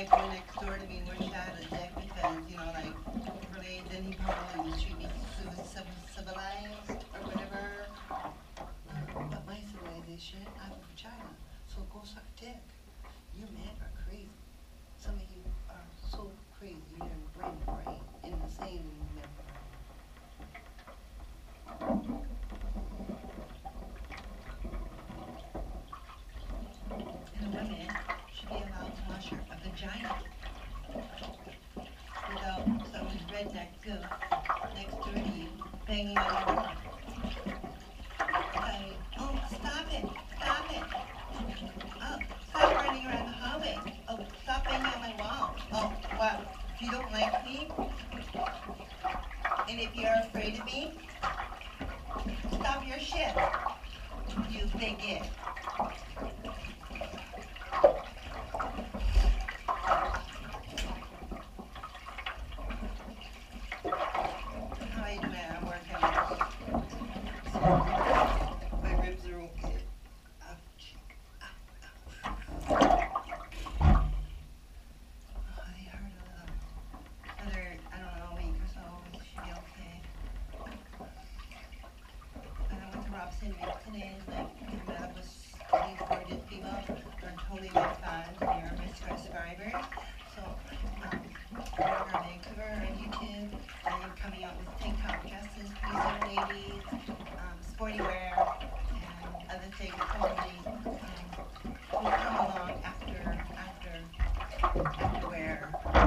wife were next door to me were had a dick, because, you know, like, really, then he probably would treat me, civilized or whatever. But my civilization, I'm from China, so go suck dick. You mad next to you banging on door. Telling oh, stop it, stop it. Oh, stop running around the hallway. Oh, stop banging on my wall. Oh, well, if you don't like me, and if you're afraid of me, Thank you. like people, or they are. So, um, Vancouver, YouTube, and coming out with tank top dresses, ladies, um, sporty wear, and other things, will come along after, after.